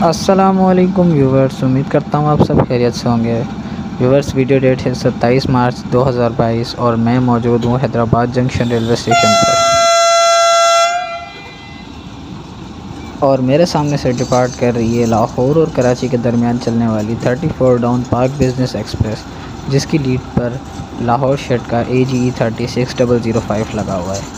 السلام علیکم ویورز، امید کرتا ہوں آپ سب خیریت سے ہوں گے۔ ویورز، ویڈیو ڈیٹ ہے ستائیس مارچ دو ہزار بائیس اور میں موجود ہوں حیدرآباد جنکشن ریلوے اسٹیشن پر۔ اور میرے سامنے سے ڈپارٹ کر رہی ہے لاہور اور کراچی کے درمیان چلنے والی thirty four down Pak business express, جس کی لیڈ پر لاہور شیٹ کا A G E thirty six double zero five لگا ہوا ہے۔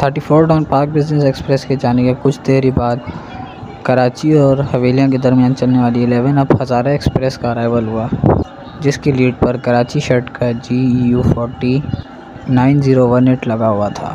Thirty four down Pak business express کے جانے کے کچھ دیر ہی بعد کراچی اور حویلیاں کے درمیان چلنے والی الیون اپ ہزارہ ایکسپریس کا ارائیول ہوا، جس کی لیڈ پر کراچی شرٹ کا G E U forty nine zero one eight لگا ہوا تھا۔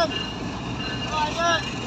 Ayan! Ayan!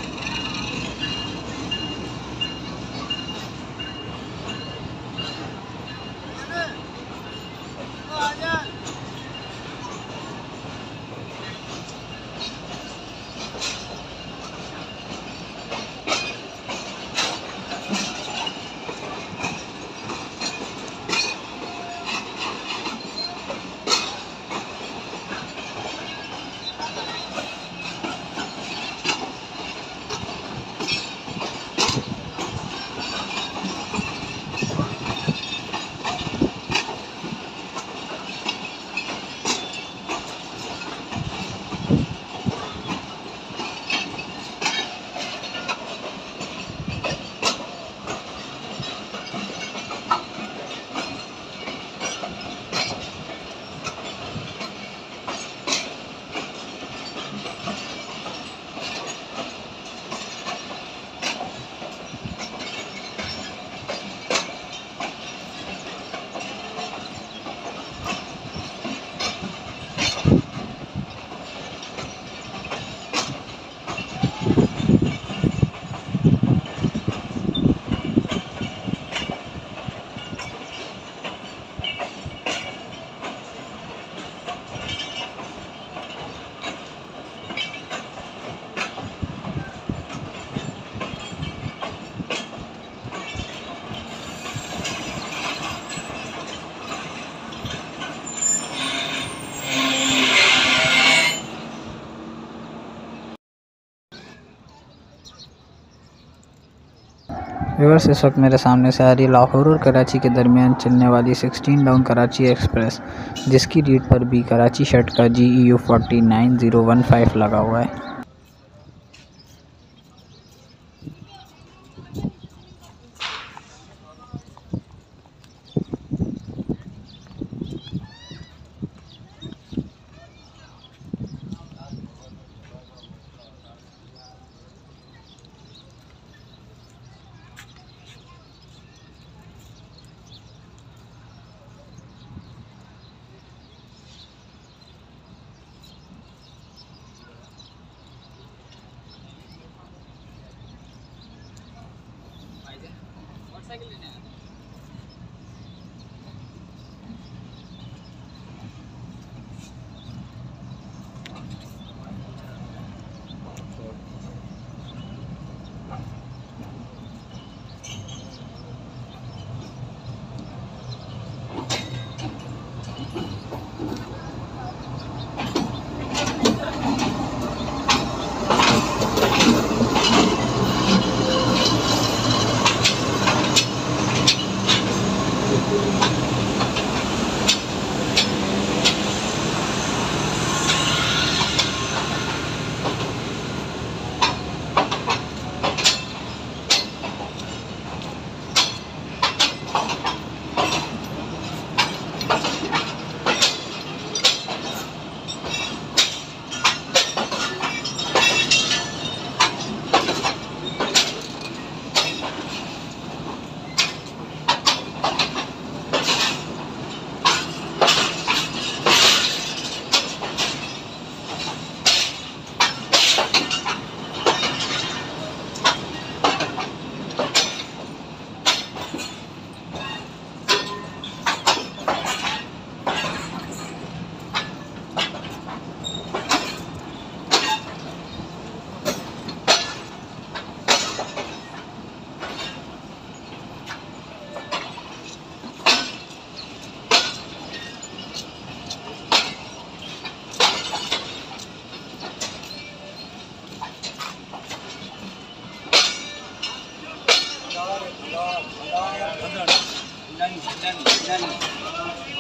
ویورس اس وقت میرے سامنے سے آ رہی لاہور اور کراچی کے درمیان چلنے والی سکسٹین ڈاؤن کراچی ایکسپریس، جس کی ریٹ پر بھی کراچی شٹ کا G E U forty nine zero one five لگا ہوا ہے۔ সাইকেল নিয়ে Nani, nani, nani.